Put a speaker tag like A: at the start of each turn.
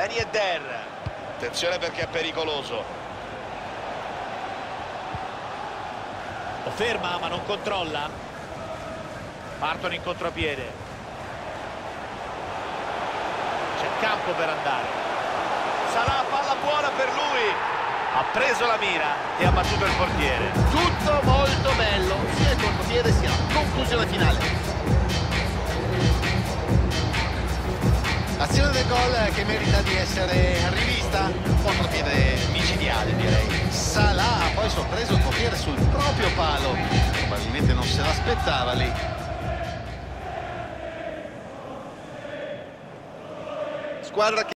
A: Ben Yedder.
B: Attenzione perché è pericoloso.
A: Lo ferma ma non controlla. Partono in contropiede. C'è campo per andare. Sarà palla buona per lui. Ha preso la mira e ha battuto il portiere.
C: Tutto molto bello, sia il contropiede sia la conclusione finale. Del gol che merita di essere rivista, contropiede micidiale direi. Salah ha poi sorpreso il portiere sul proprio palo, probabilmente non se l'aspettava lì. Squadra che